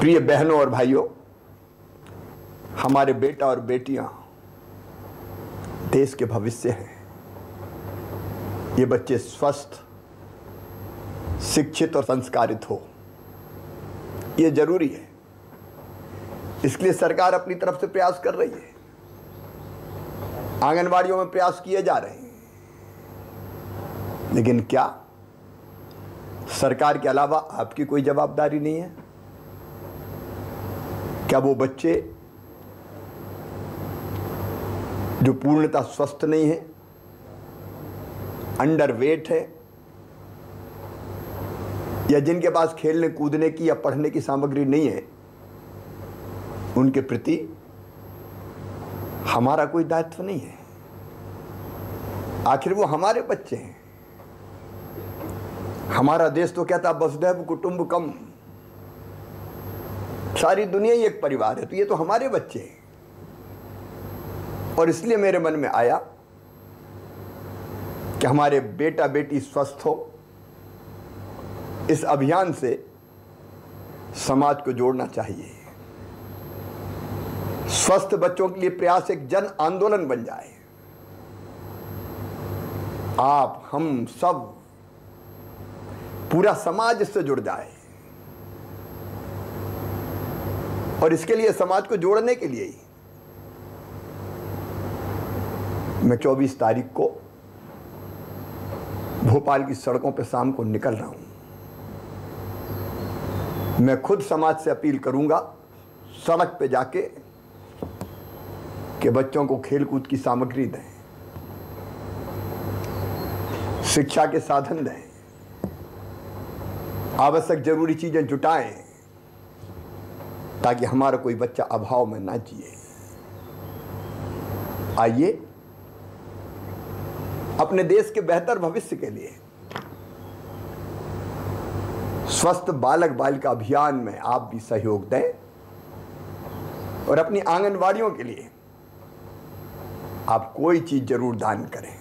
प्रिय बहनों और भाइयों, हमारे बेटा और बेटियाँ देश के भविष्य हैं। ये बच्चे स्वस्थ, शिक्षित और संस्कारित हो। ये ज़रूरी है। इसलिए सरकार अपनी तरफ़ से प्रयास कर रही है। आंगनवाड़ियों में प्रयास किए जा रहे हैं। लेकिन क्या? सरकार के अलावा आपकी कोई जवाबदारी नहीं है? क्या वो बच्चे जो पूर्णता स्वस्थ नहीं है अंडर वेट है, या जिनके पास खेलने, कूदने की या पढ़ने की सामग्री नहीं है, उनके प्रति हमारा कोई दायित्व नहीं है। आखिर वो हमारे बच्चे हैं। हमारा देश तो कहता वसुधैव कुटुंबकम। सारी दुनिया ही एक परिवार है तो ये तो हमारे बच्चे हैं। और इसलिए मेरे मन में आया कि हमारे बेटा बेटी स्वस्थ हो, इस अभियान से समाज को जोड़ना चाहिए। स्वस्थ बच्चों के लिए प्रयास एक जन आंदोलन बन जाए। आप, हम सब, पूरा समाज इससे जुड़ जाए। और इसके लिए समाज को जोड़ने के लिए ही मैं 24 तारीख को भोपाल की सड़कों पर शाम को निकल रहा हूँ। मैं खुद समाज से अपील करूँगा, सड़क पे जाके कि बच्चों को खेलकूद की सामग्री दें, शिक्षा के साधन दें, आवश्यक ज़रूरी चीज़ें जुटाएँ ताकि हमारा कोई बच्चा अभाव में ना जिए। आइए, अपने देश के बेहतर भविष्य के लिए, स्वस्थ बालक बालिका अभियान में आप भी सहयोग दें और अपनी आंगनवाड़ियों के लिए आप कोई चीज़ ज़रूर दान करें।